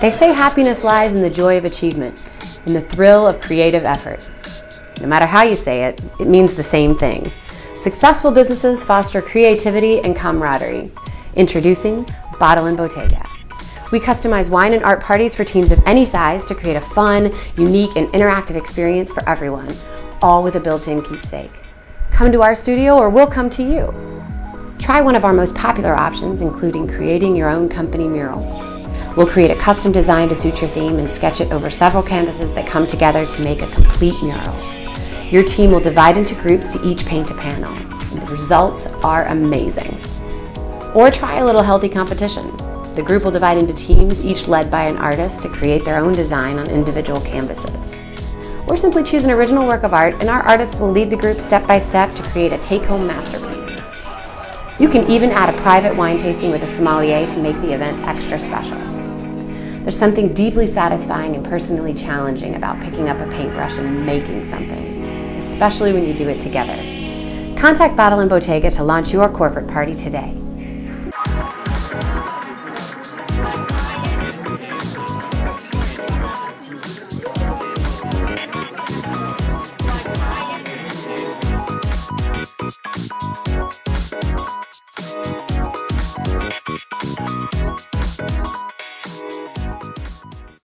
They say happiness lies in the joy of achievement, in the thrill of creative effort. No matter how you say it, it means the same thing. Successful businesses foster creativity and camaraderie. Introducing Bottle and Bottega. We customize wine and art parties for teams of any size to create a fun, unique, and interactive experience for everyone, all with a built-in keepsake. Come to our studio or we'll come to you. Try one of our most popular options, including creating your own company mural. We'll create a custom design to suit your theme and sketch it over several canvases that come together to make a complete mural. Your team will divide into groups to each paint a panel. The results are amazing. Or try a little healthy competition. The group will divide into teams, each led by an artist, to create their own design on individual canvases. Or simply choose an original work of art, and our artists will lead the group step by step to create a take home masterpiece. You can even add a private wine tasting with a sommelier to make the event extra special. There's something deeply satisfying and personally challenging about picking up a paintbrush and making something, especially when you do it together. Contact Bottle and Bottega to launch your corporate party today.